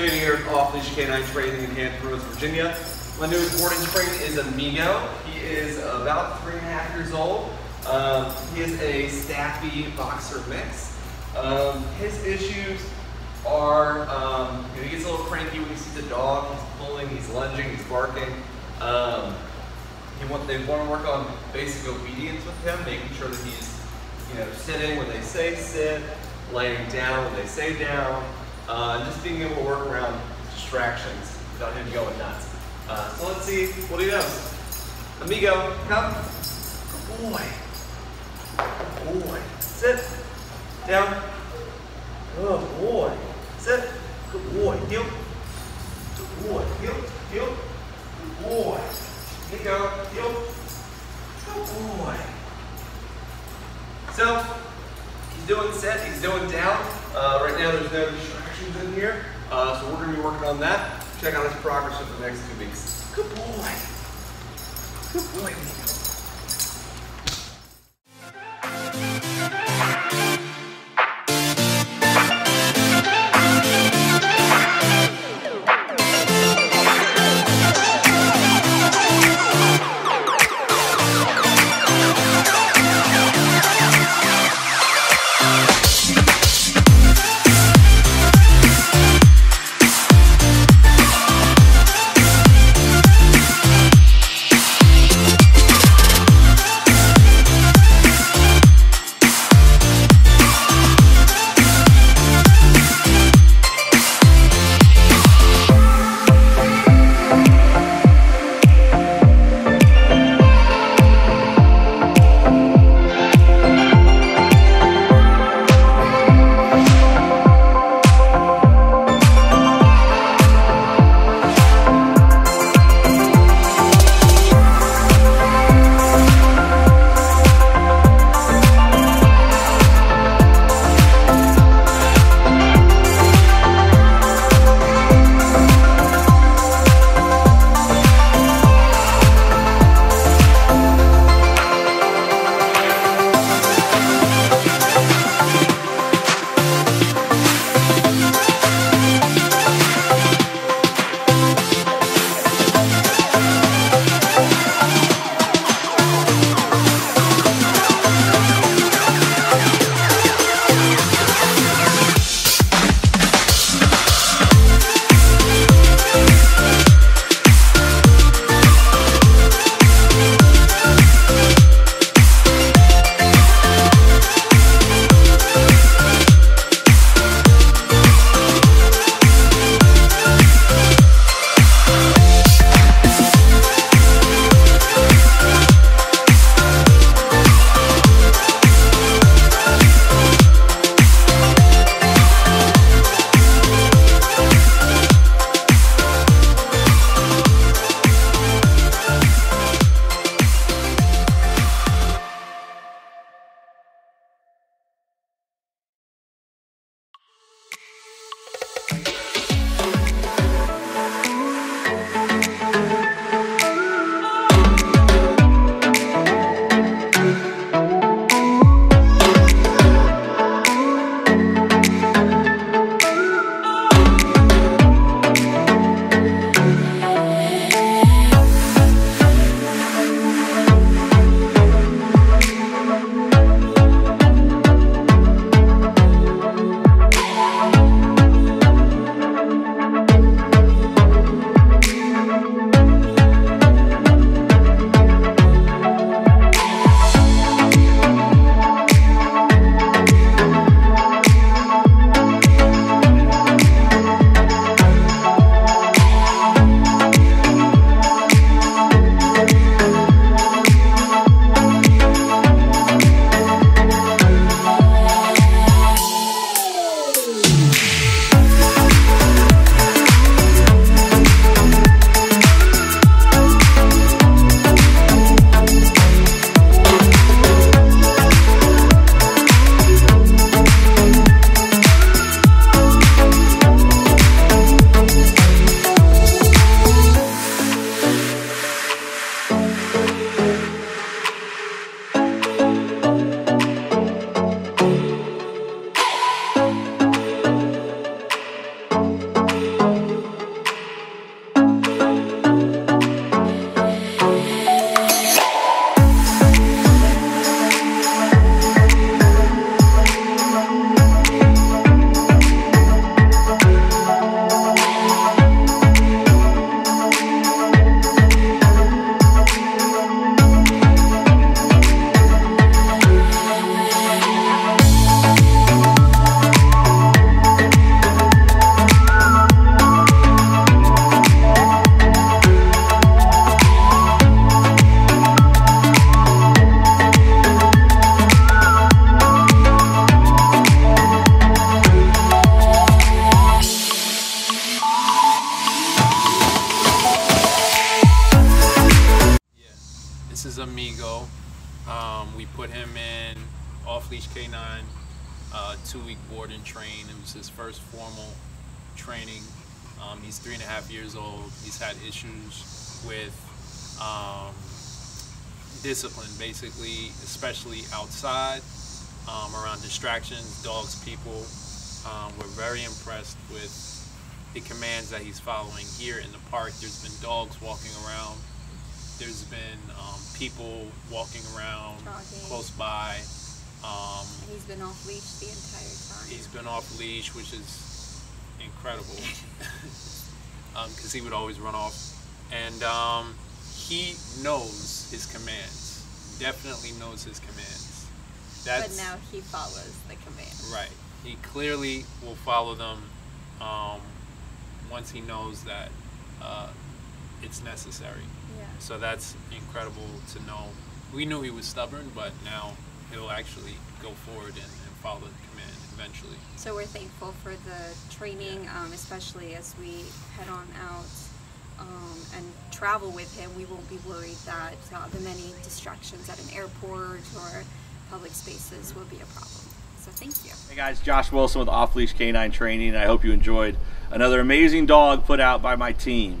Jada here Off Leash K9 Training in Hampton Roads, Virginia. My newest boarding spring is Amigo. He is about three and a half years old. Um, he is a staffy boxer mix. Um, his issues are um, you know, he gets a little cranky when he sees a dog. He's pulling, he's lunging, he's barking. Um, he want, they want to work on basic obedience with him, making sure that he's you know sitting when they say sit, laying down when they say down, uh, just being able to work around distractions without him going nuts. Uh, so let's see what he does. Amigo, come. Good boy. Good boy. Sit. Down. Good boy. Sit. Good boy. Heel. Good boy. Heel. Heel. Good boy. Nico. Heel. Good boy. So, he's doing set, he's doing down. Uh, right now there's no in here. Uh, so we're gonna be working on that. Check out his progress over the next two weeks. Good boy. Good boy, Amigo. Um, we put him in off-leash K9, uh, two-week board and train. It was his first formal training. Um, he's three and a half years old. He's had issues with um, discipline, basically, especially outside, um, around distractions, dogs, people. Um, we're very impressed with the commands that he's following here in the park. There's been dogs walking around. There's been um, people walking around Jogging. close by. Um, And he's been off leash the entire time. he's been off leash, which is incredible, because he would always run off. And um, he knows his commands. Definitely knows his commands. That's but now he follows the command. right. He clearly will follow them um, once he knows that uh, it's necessary. Yeah. So that's incredible to know. We knew he was stubborn, but now he'll actually go forward and, and follow the command eventually. So we're thankful for the training, um, especially as we head on out um, and travel with him. We won't be worried that uh, the many distractions at an airport or public spaces will be a problem. So thank you. Hey guys, Josh Wilson with Off Leash K9 Training. I hope you enjoyed another amazing dog put out by my team.